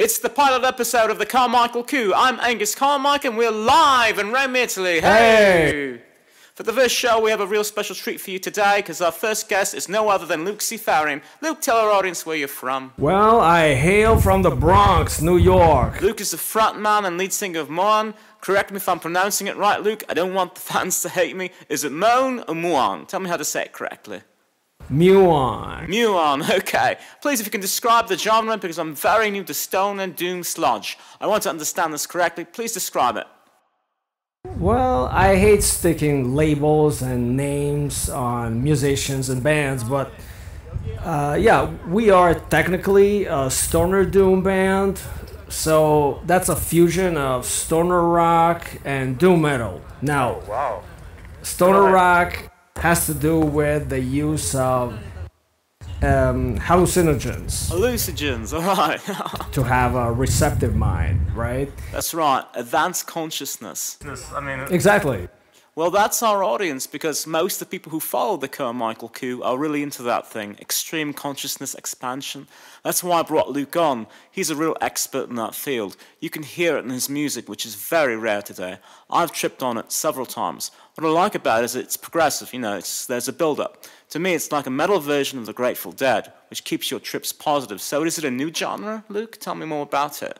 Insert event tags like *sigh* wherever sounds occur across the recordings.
It's the pilot episode of the Carmichael Coup. I'm Angus Carmichael and we're live in Rome, Italy. Hey! For the first show, we have a real special treat for you today because our first guest is no other than Luke C. Pherian. Luke, tell our audience where you're from. Well, I hail from the Bronx, New York. Luke is the frontman and lead singer of Moan. Correct me if I'm pronouncing it right, Luke. I don't want the fans to hate me. Is it Moan or Muon? Tell me how to say it correctly. Muon. Muon, *laughs* okay. Please, if you can describe the genre, because I'm very new to Stone and Doom Sludge. I want to understand this correctly. Please describe it. Well, I hate sticking labels and names on musicians and bands, but uh, yeah, we are technically a stoner doom band, so that's a fusion of stoner rock and doom metal. Now, Oh, wow. stoner rock has to do with the use of um, hallucinogens Hallucinogens, *laughs* alright. *laughs* to have a receptive mind, right? That's right, advanced consciousness. I mean, Exactly. well, that's our audience because most of the people who follow the Carmichael coup are really into that thing extreme consciousness expansion. That's why I brought Luke on. He's a real expert in that field. You can hear it in his music, which is very rare today. I've tripped on it several times. What I like about it is it's progressive, you know, it's, there's a build up. To me, it's like a metal version of the Grateful Dead, which keeps your trips positive. So, is it a new genre, Luke? Tell me more about it.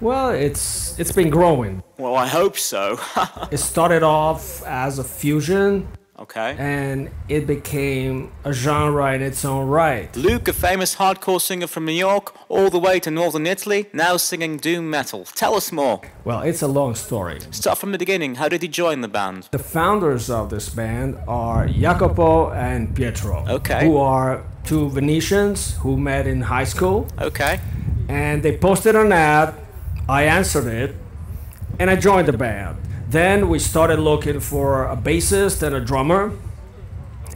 Well, it's it's been growing. Well, I hope so. *laughs* It started off as a fusion okay. and it became a genre in its own right. Luke, a famous hardcore singer from New York, all the way to northern Italy, now singing doom metal. Tell us more. Well, it's a long story. Start from the beginning. How did he join the band? The founders of this band are Jacopo and Pietro, Okay. who are two Venetians who met in high school, Okay. and they posted an ad. I answered it, and I joined the band. Then we started looking for a bassist and a drummer,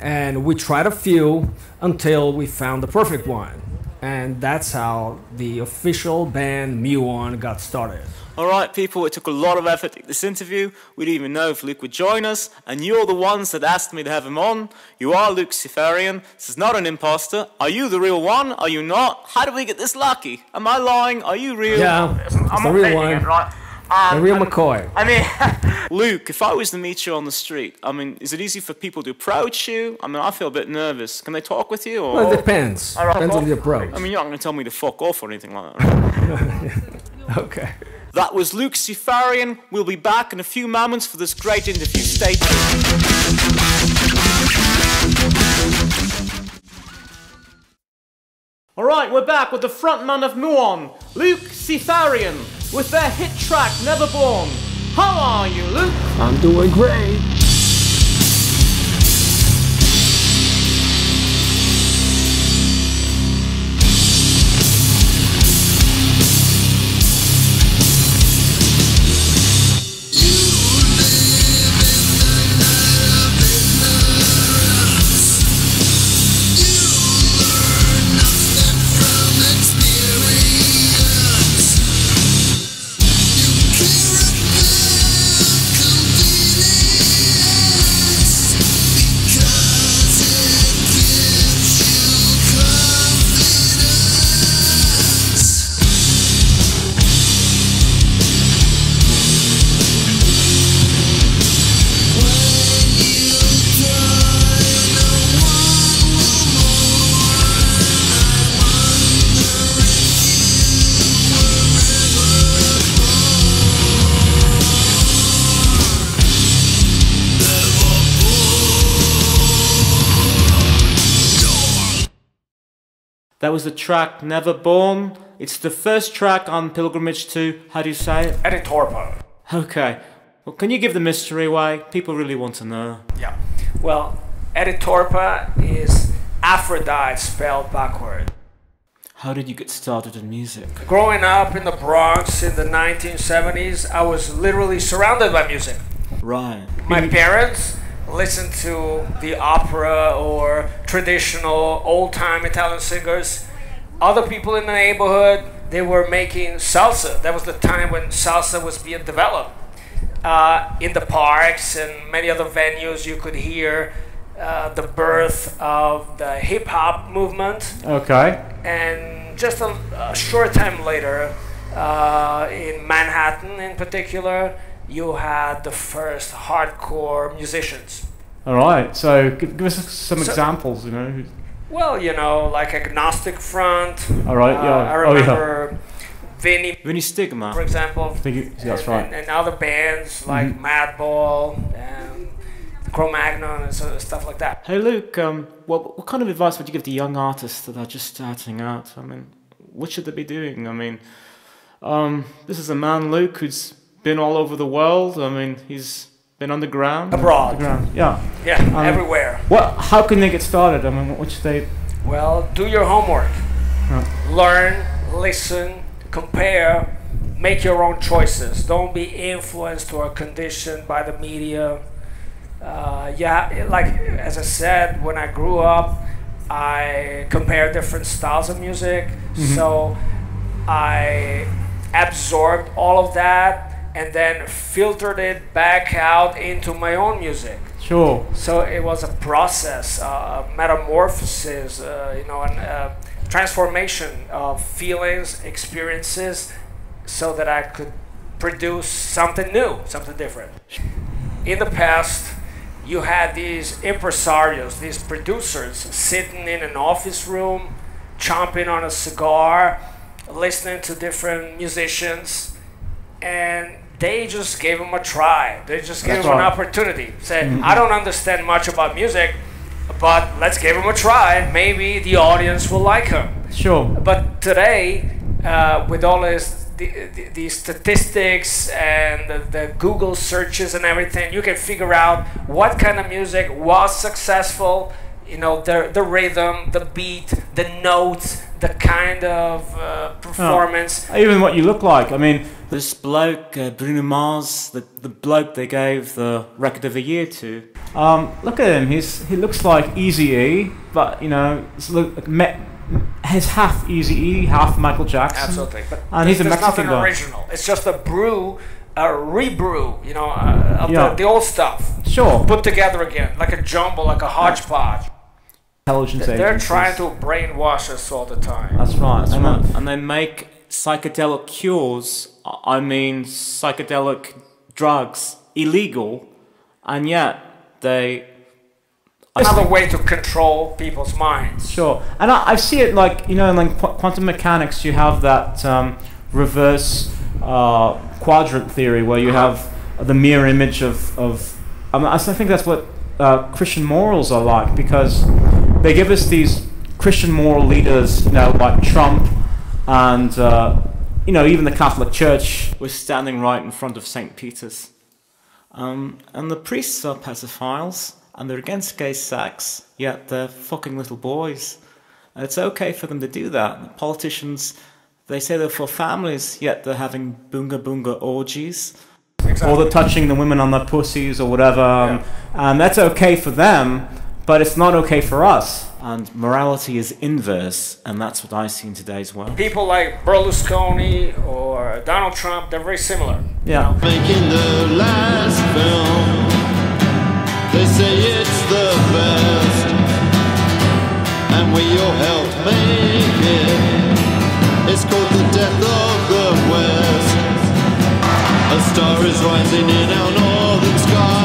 and we tried a few until we found the perfect one. And that's how the official band Muon got started. All right, people, it took a lot of effort to this interview. We didn't even know if Luke would join us, and you're the ones that asked me to have him on. You are Luke C. Pherian. This is not an imposter. Are you the real one? Are you not? How did we get this lucky? Am I lying? Are you real? Yeah, it's I'm the real one. it, right? The Um, real and- McCoy. I mean, *laughs* Luke, if I was to meet you on the street, I mean, is it easy for people to approach you? I mean, I feel a bit nervous. Can they talk with you? Or? Well, it depends. All right, Depends on well, the approach. I mean, you're not going to tell me to fuck off or anything like that. *laughs* Right? Okay. that was Luke C. Pherian. We'll be back in a few moments for this great interview. Stay tuned. All right, we're back with the frontman of Muon, Luke C. Pherian, with their hit track Never Born. How are you, Luke? I'm doing great. That was the track Never Born. It's the first track on Pilgrimage to, how do you say it? Etidorhpa. Okay. Well, can you give the mystery away? People really want to know. Yeah. Well, Etidorhpa is Aphrodite spelled backward. How did you get started in music? Growing up in the Bronx in the 1970s, I was literally surrounded by music. Right. My parents listened to the opera or traditional old time Italian singers. Other people in the neighborhood, they were making salsa. That was the time when salsa was being developed. Uh, in the parks and many other venues, you could hear uh, the birth of the hip hop movement. Okay. And just a, a short time later, Uh, in Manhattan, in particular, you had the first hardcore musicians. All right. So give, give us some So- examples. You know. Well, you know, like Agnostic Front. All right. Uh, yeah. I oh yeah. remember Vinnie, Vinnie Stigma. for example. I think you, that's and, right. And, and other bands like Mhm. Madball and Cro-Mags and so, stuff like that. Hey Luke, um, what what kind of advice would you give to young artists that are just starting out? I mean, what should they be doing? I mean, um, this is a man, Luke, who's been all over the world. I mean, he's been underground. Abroad. The ground. Yeah. Yeah, Um, everywhere. What? How can they get started? I mean, what should they? Well, do your homework. Yeah. Learn, listen, compare, make your own choices. Don't be influenced or conditioned by the media. Uh, yeah, like as I said, when I grew up, I compared different styles of music. So I absorbed all of that and then filtered it back out into my own music. Sure. So it was a process, uh, a metamorphosis, uh, you know, a uh, transformation of feelings, experiences, so that I could produce something new, something different. In the past, you had these impresarios, these producers sitting in an office room, chomping on a cigar, listening to different musicians, and they just gave him a try. They just gave That's them an opportunity. Said, I don't understand much about music, but let's give him a try. Maybe the audience will like him. Sure. But today, uh, with all this, the, the, the statistics and the, the Google searches and everything, you can figure out what kind of music was successful. You know, the, the rhythm, the beat, the notes, the kind of uh, performance. Even what you look like. I mean, This bloke, uh, Bruno Mars, the, the bloke they gave the record of the year to, um, look at him. He's he looks like Easy E, but you know, it's look, me, he's half Easy E, half Michael Jackson. Absolutely. But And he's a there's Mexican nothing guy. original. It's just a brew, a rebrew, you know, uh, of Yeah. the, the old stuff. Sure. Put together again, like a jumble, like a hodgepodge. Intelligence They're agencies. trying to brainwash us all the time. That's right. That's and, right. then- and they make psychedelic cures, I I mean psychedelic drugs, illegal, and yet they Another way to control people's minds. Sure, and I, I see it like you know, in like qu- quantum mechanics, you have that um, reverse uh, quadrant theory where you have the mirror image of of. I, mean, I s- I think that's what uh, Christian morals are like because they give us these Christian moral leaders, you know, like Trump, and uh, you know, even the Catholic Church. were standing right in front of St. Peter's. Um, and the priests are pedophiles, and they're against gay sex, yet they're fucking little boys. And it's okay for them to do that. The politicians, they say they're for families, yet they're having bunga bunga orgies. Exactly. or they're touching the women on their pussies or whatever, um, and that's okay for them, but it's not okay for us. And morality is inverse, and that's what I see in today's world. People like Berlusconi or Donald Trump, they're very similar. Yeah. making the last film. They say it's the best, and we all helped make it. It's called the death of the West. A star is rising in our northern sky, and on it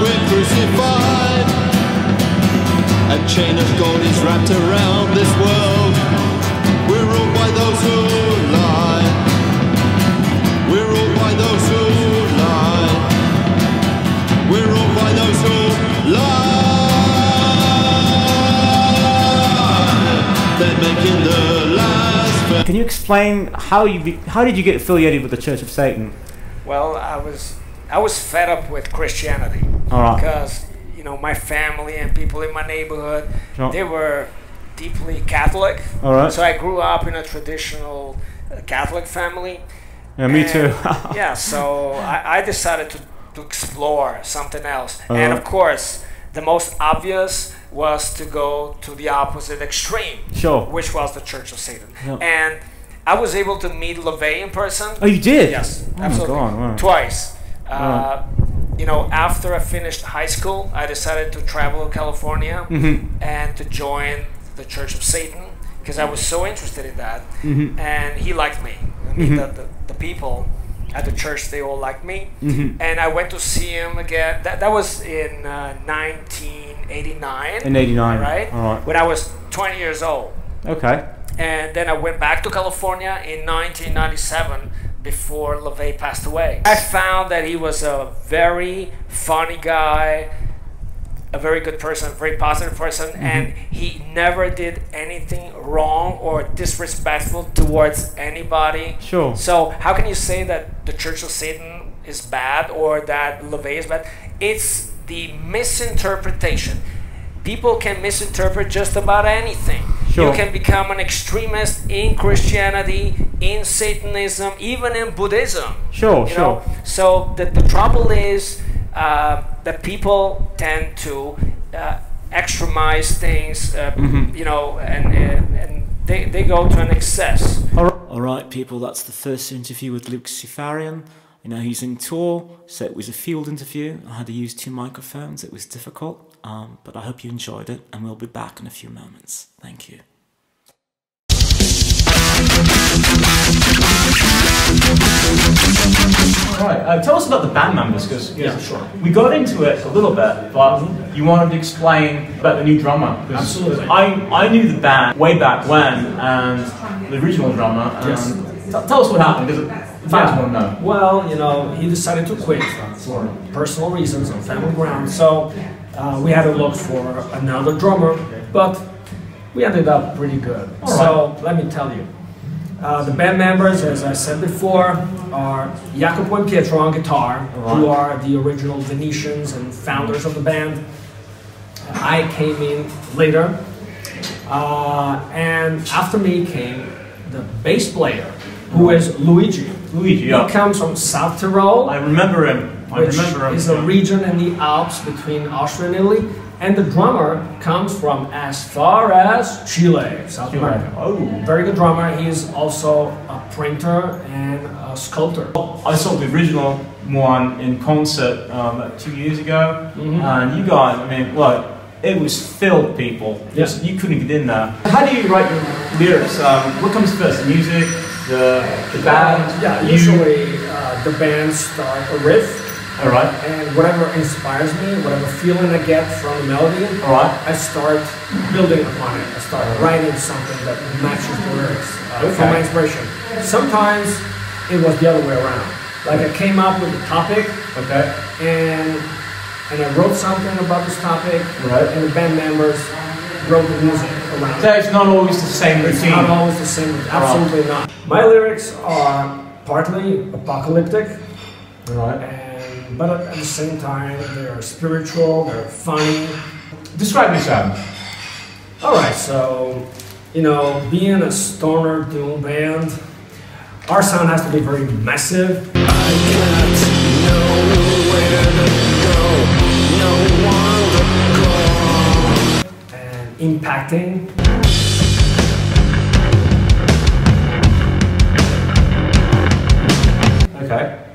we're crucified. A chain of gold is wrapped around this world. We're ruled by those who lie. We're ruled by those who lie. We're ruled by those who lie. They're making the last. Can you explain how you be, how did you get affiliated with the Church of Satan? Well, I was I was fed up with Christianity All right. because you know my family and people in my neighborhood Sure. they were deeply Catholic. All right. So I grew up in a traditional uh, Catholic family. Yeah, me too. *laughs* yeah, so I, I decided to, to explore something else. And Uh-huh. of course, the most obvious was to go to the opposite extreme, Sure. which was the Church of Satan. Yeah. And I was able to meet LaVey in person. Oh, you did? Yes, Oh absolutely. God, wow. Twice. Uh, you know, after I finished high school, I decided to travel to California Mhm. and to join the Church of Satan. because I was so interested in that, Mm-hmm. and he liked me. I mean, the, the, the people at the church they all liked me, Mm-hmm. and I went to see him again. That that was in uh, 1989. In 89. right? All right. When I was 20 years old, Okay. and then I went back to California in 1997 before LaVey passed away. I found that he was a very funny guy, a very good person, a very positive person, Mm-hmm. and he never did anything wrong or disrespectful towards anybody. Sure. So how can you say that the Church of Satan is bad or that LaVey is bad? It's the misinterpretation. People can misinterpret just about anything. Sure. You can become an extremist in Christianity, in Satanism, even in Buddhism. Sure, You sure. know? So the, the trouble is uh, that people tend to uh, extremize things, uh, Mm-hmm. you know, and, and, and they, they go to an excess. All right, people, that's the first interview with Luke C. Pherian. You know, he's in tour, so it was a field interview. I had to use two microphones. It was difficult, um, but I hope you enjoyed it, and we'll be back in a few moments. Thank you. Right. Uh, tell us about the band members, because Yeah, sure. we got into it a little bit, but you wanted to explain about the new drummer. 'cause- Absolutely. 'cause I, I knew the band way back when, and the original drummer. And Yes. t- tell us what happened, because the fans want to know. Well, you know, he decided to quit for personal reasons on family grounds. So uh, we had to look for another drummer, but we ended up pretty good. So let me tell you. Uh, the band members, as I said before, are Jacopo and Pietro on guitar, who are the original Venetians and founders of the band. I came in later, uh, and after me came the bass player, who is Luigi. Luigi, yeah. He comes from South Tyrol, I remember him. Which remember is a region in the Alps between Austria and Italy. And the drummer comes from as far as Chile, South Chile. America. Oh. Very good drummer. He is also a printer and a sculptor. I saw the original one in concert um, two years ago, Mm-hmm. and you guys, I mean, look, it was filled, people. Yes. You couldn't get in there. How do you write your lyrics? Um, what comes first, the music, the, the band? Yeah, usually uh, the band start a riff, All right, and whatever inspires me, whatever feeling I get from the melody, all right. I start building upon it. I start writing something that matches the lyrics uh, Okay. from my inspiration. Sometimes it was the other way around. Like I came up with a topic Okay. and and I wrote something about this topic, Right. and the band members wrote the music around So it's not always the same It's routine. not always the same. Absolutely not. My lyrics are partly apocalyptic, right. And but at the same time they're spiritual. They're funny. Describe your sound. All right, so you know, being a stoner doom band, our sound has to be very massive. And impacting. Okay.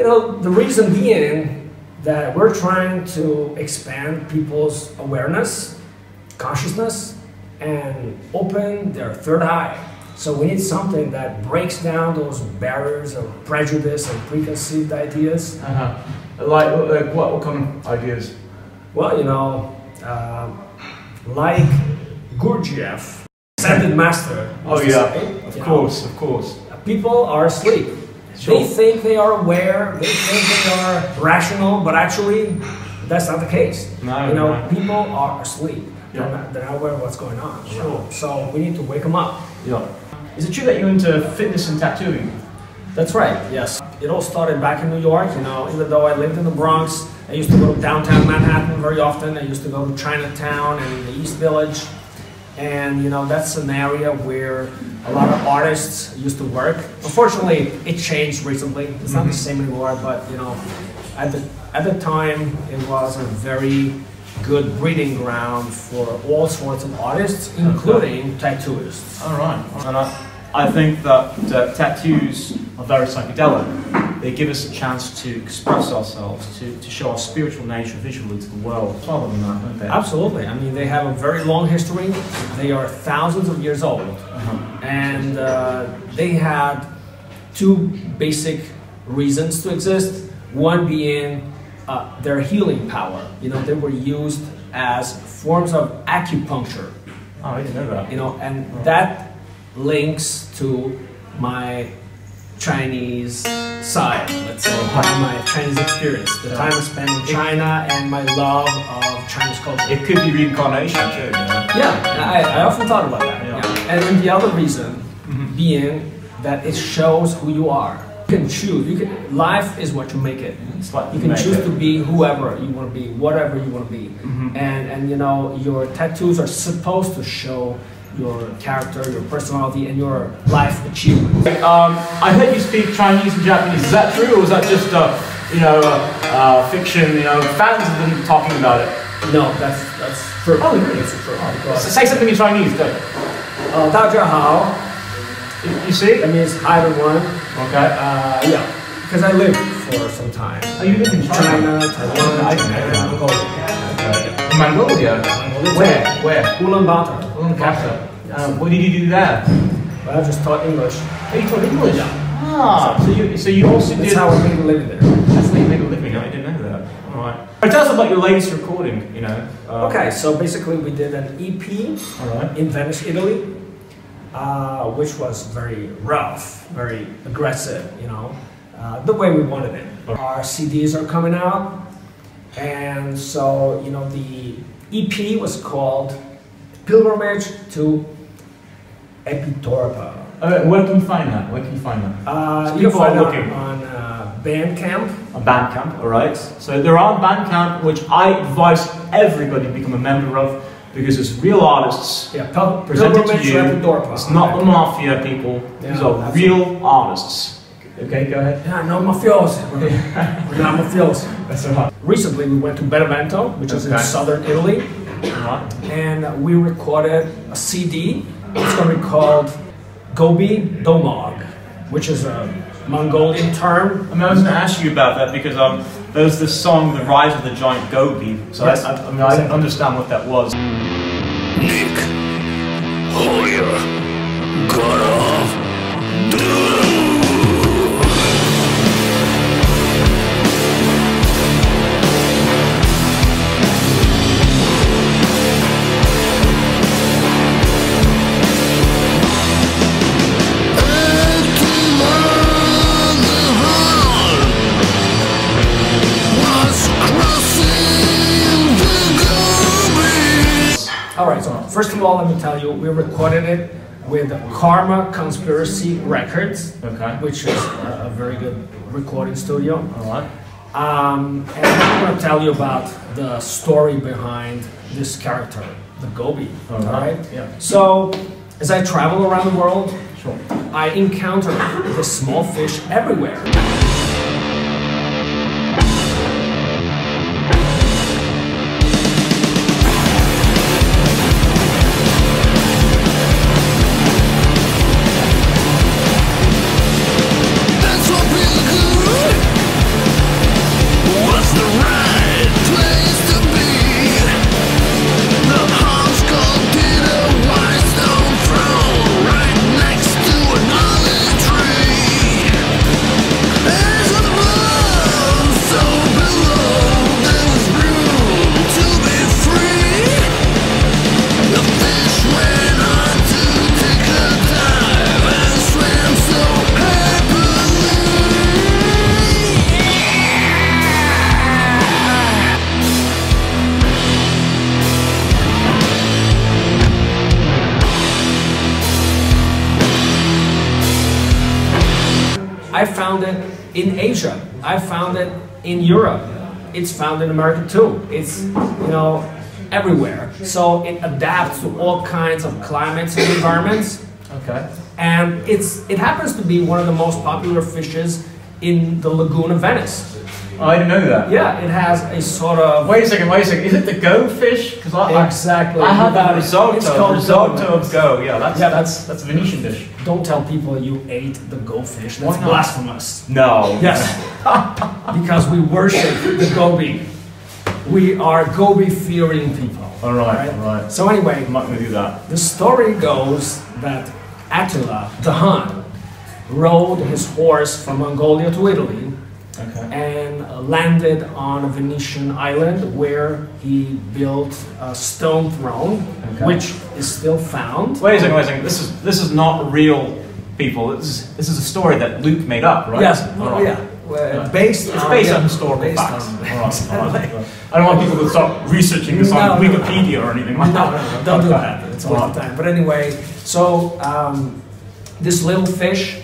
You know, the reason being that we're trying to expand people's awareness, consciousness, and open their third eye. So we need something that breaks down those barriers of prejudice and preconceived ideas. Uh-huh. Like, like what, what kind of ideas? Well, you know, um, like Gurdjieff, ascended master. Oh yeah, of you know, course, of course. people are asleep. Sure. They think they are aware, they think they are rational, but actually, that's not the case. No, you know, no. people are asleep. They're, not, they're not aware of what's going on. Sure. know. So we need to wake them up. Yeah. Is it true that you're into fitness and tattooing? That's right. Yes. It all started back in New York. You know, even though I lived in the Bronx, I used to go to downtown Manhattan very often. I used to go to Chinatown and the East Village, and you know that's an area where a lot of artists used to work. Unfortunately, it changed recently. It's not the same anymore. But you know, at the at the time, it was a very good breeding ground for all sorts of artists, including tattooists. All right. And I, I think that uh, tattoos are very psychedelic. They give us a chance to express ourselves, to, to show our spiritual nature visually to the world. Father than that, don't they? Absolutely. I mean, they have a very long history. They are thousands of years old. And uh, they had two basic reasons to exist. One being uh, their healing power. You know, they were used as forms of acupuncture. Oh, I didn't know that. You know, and that links to my Chinese side, let's say, my Chinese experience, the time I spent in China and my love of Chinese culture. It could be reincarnation too, you know? Yeah, I, I often thought about that. Yeah. Yeah. And then the other reason being that it shows who you are. You can choose. You can. Life is what you make it. Like You can choose it. to be whoever you want to be, whatever you want to be, Mm-hmm. and and you know your tattoos are supposed to show your character, your personality, and your life achievement. Um, I heard you speak Chinese and Japanese. Is that true, or was that just uh, you know uh, uh, fiction? You know, fans have been talking about it. No, that's that's true. Oh, really? That's true. So Because, say something in Chinese. Go. uh, 大家好, You, you see? that means hi everyone. Okay. Uh, yeah, because I lived for some time. Oh, you live in China? China, Taiwan, I didn't know that. Mongolia. Mongolia. Mongolia. Where? Where? Ulaanbaatar. Ulaanbaatar. Um, what did you do there? Well, I just taught English. Oh, you taught English. Yeah. Ah, so you so you also That's did. how I made a living there. That's how you make a living. I didn't know that. All right. Tell us about your latest recording. You know. Uh, Okay, so basically we did an EP right. in Venice, Italy, uh, which was very rough, very aggressive, you know, uh, the way we wanted it. Our CDs are coming out, and so, you know, the EP was called Pilgrimage to Etidorhpa. Uh, where can you find that? Where can you find that? Uh, you can find it looking. on uh, Bandcamp. on Bandcamp, all right? So they're on Bandcamp, which I advise everybody to become a member of because it's real artists Yeah, Pil- presented to you. Etidorhpa. It's not the mafia people. These are real artists. Okay, go ahead. Yeah, no mafiosi. We're *laughs* we're not mafiosi. That's right. Recently, we went to Benevento, which is in southern Italy. And we recorded a CD. It's going to be called Gobi Domog, which is a Mongolian term. I mean, I was going to ask you about that because um, there was this song, "The Rise of the Giant Gobi." So Yes. I, I, I mean, I didn't understand what that was. Nick Hoyer got off first of all, let me tell you, we recorded it with Karma Conspiracy Records, Okay. which is a, a very good recording studio. All right. Um, and I'm going to tell you about the story behind this character, the Gobi. All all right, right? yeah. So, as I travel around the world, Sure. I encounter the small fish everywhere. In Europe. It's found in America too. It's, you know, everywhere. So it adapts to all kinds of climates and environments. Okay. and it's it happens to be one of the most popular fishes in the lagoon of Venice. Oh, I didn't know that. Yeah, it has a sort of. Wait a second, wait a second. Is it the go fish? Because I, I- Exactly. I, had You got that risotto. It's called risotto of go. Yeah, that's Yeah, that's that's a Venetian dish. Don't tell people you ate the goldfish. That's Why not? blasphemous. No. Yes. *laughs* because we worship the gobi. We are gobi fearing people. All right, all right. So anyway, I'm not going to do that. the story goes that Attila the Hun rode his horse from Mongolia to Italy Okay. And landed on a Venetian island where he built a stone throne, Okay. which is still found. Wait a second, wait a second. This is this is not real people. This is this is a story that Luke made up, right? Yes, right. yeah. Well, based It's on, based yeah, on historical based facts. on- All right, all right, *laughs* all right. I don't want people to start researching this No, on no. Wikipedia or anything like No, that. no, no, *laughs* don't do that. It's a All of time. But anyway, so um, this little fish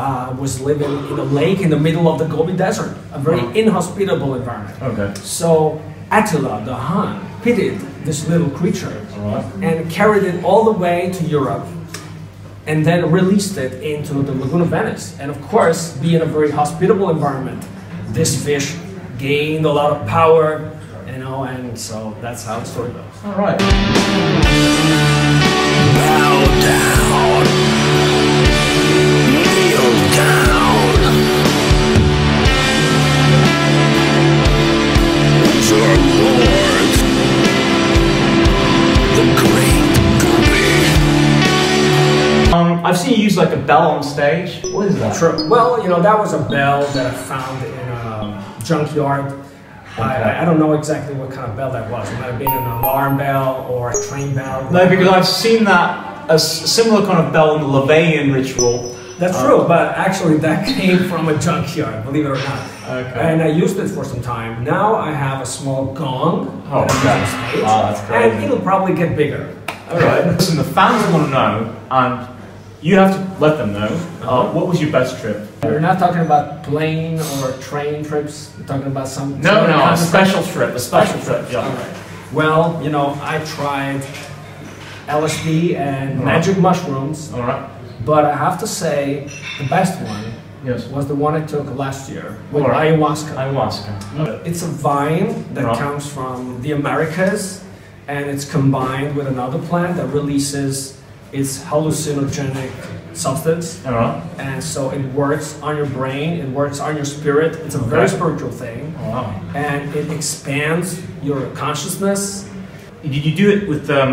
uh, was living in a lake in the middle of the Gobi Desert, a very Oh. inhospitable environment. Okay. So Attila the Hun pitied this little creature All right. and carried it all the way to Europe and then released it into the Lagoon of Venice. And of course, being a very hospitable environment, this fish gained a lot of power, you know, and so that's how the story goes. All right. Bow down. It's Lord. The great Gobi. Um, I've seen you use like a bell on stage. What is that? True. Well, you know, that was a bell that I found in a junkyard. I, I don't know exactly what kind of bell that was. It might have been an alarm bell or a train bell. No, because I've seen that a similar kind of bell in the LaVeyan ritual. That's Uh, true, but actually that *laughs* came from a junkyard, believe it or not. Okay. And I used it for some time. Now I have a small gong. Oh, that I use okay. on stage, Wow, that's And it'll probably get bigger. All right. Listen, the fans want to know, and you have to let them know. Uh, what was your best trip? We're not talking about plane or train trips. We're talking about some. No, no, a special trip. A special trip. Yeah. Alright. Well, you know, I tried LSD and Right. magic mushrooms, All right. But I have to say the best one Yes. was the one I took last year with Alright. ayahuasca. Ayahuasca. Mm. It's a vine that Right. comes from the Americas and it's combined with another plant that releases its hallucinogenic substance. Right. And so it works on your brain, it works on your spirit. It's a very spiritual thing. Wow. And it expands your consciousness. Did you do it with um,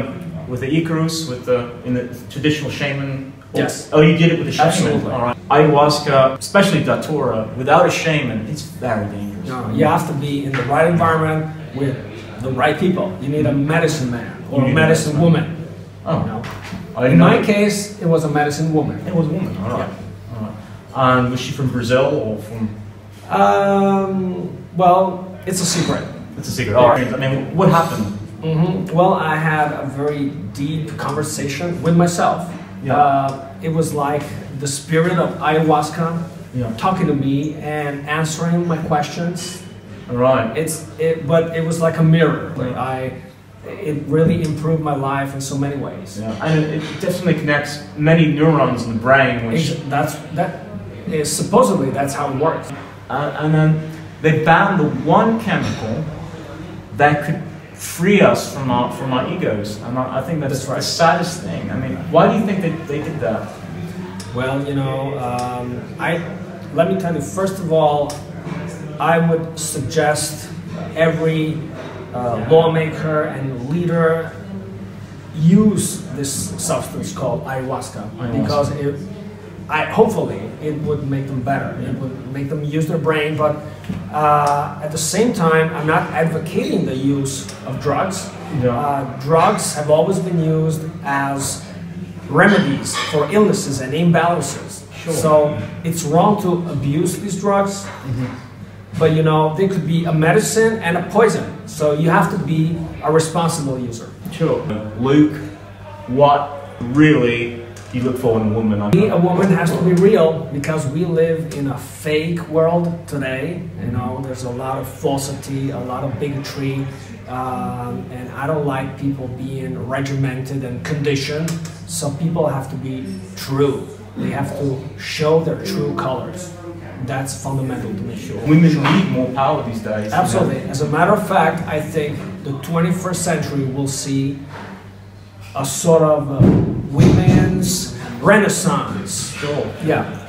with the Icarus, with the in the traditional shaman? Yes. Oh, you did it with the shaman. Absolutely. All right. Ayahuasca, especially datura, without a shaman, it's very dangerous. No, you have to be in the right environment with the right people. You need a medicine man or a a medicine medicine woman. Oh, You know? In my case, it was a medicine woman. it was a woman. All right. All right. And was she from Brazil or from? Um, well, it's a secret. It's a secret. All right. I mean, what happened? hmm Well, I had a very deep conversation with myself. Yeah. Uh, it was like the spirit of ayahuasca Yeah. talking to me and answering my questions. Right. It's it, but it was like a mirror. Like I, it really improved my life in so many ways. Yeah. And it, it definitely connects many neurons in the brain, which Ex- That's that is supposedly that's how it works. Uh, and then they banned the one chemical that could free us from our from our egos. And I, I think that's, That's right. the saddest thing. I mean, why do you think they, they did that? Well, you know, um, I let me tell you. First of all, I would suggest every uh, lawmaker and leader use this substance called ayahuasca, Ayahuasca. because it, I hopefully it would make them better. It would make them use their brain, but uh, at the same time, I'm not advocating the use of drugs. Uh, drugs have always been used as remedies for illnesses and imbalances. Sure. So it's wrong to abuse these drugs, but you know they could be a medicine and a poison. So you have to be a responsible user. Sure. Luke, what really you look for in a woman? A woman has to be real because we live in a fake world today. You know, there's a lot of falsity, a lot of bigotry, um, and I don't like people being regimented and conditioned. So people have to be true. They have to show their true colors. That's fundamental to me. Sure. Women need more power these days. Absolutely. As a matter of fact, I think the 21st century will see a sort of uh, women's renaissance. Sure. Yeah,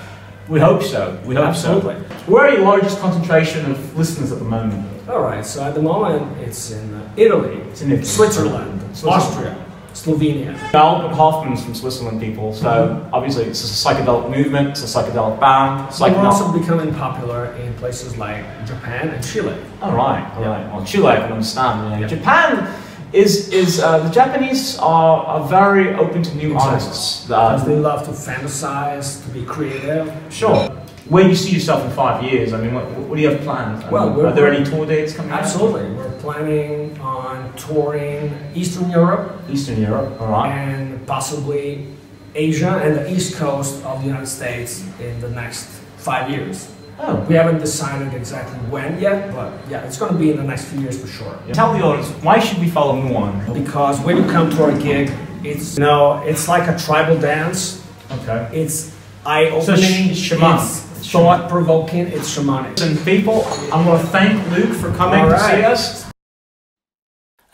We hope so. We hope absolutely. so. Where are your largest concentration of listeners at the moment? All right. So at the moment, it's in uh, Italy, It's in Italy. Switzerland, Switzerland. Austria, Slovenia. Albert Hofmann's from Switzerland, people. So obviously, it's a psychedelic movement. It's a psychedelic band. We're also becoming popular in places like Japan and Chile. All right, all right. Well, Chile, I can understand. you know. Japan is is uh, the Japanese are, are very open to new Exactly. artists. They Uh, love to fantasize, to be creative. sure. Where do you see yourself in five years? I mean, what, what do you have planned? I Well, mean, are there any tour dates coming up? Absolutely. We're planning on touring Eastern Europe Eastern Europe. All right. and possibly Asia and the East Coast of the United States in the next five years. Oh. We haven't decided exactly when yet, but yeah, it's going to be in the next few years for sure. Tell the audience why should we follow Muon? Because when you come to our gig, it's you know, it's like a tribal dance. Okay. It's eye-opening. sh- shamanic. It's thought-provoking. It's shamanic. And people, I want to thank Luke for coming All to see us.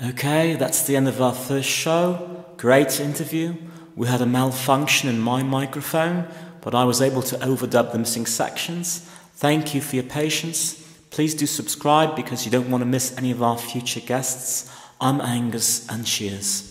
Okay, that's the end of our first show. Great interview. We had a malfunction in my microphone, but I was able to overdub the missing sections. Thank you for your patience. Please do subscribe because you don't want to miss any of our future guests. I'm Angus and cheers.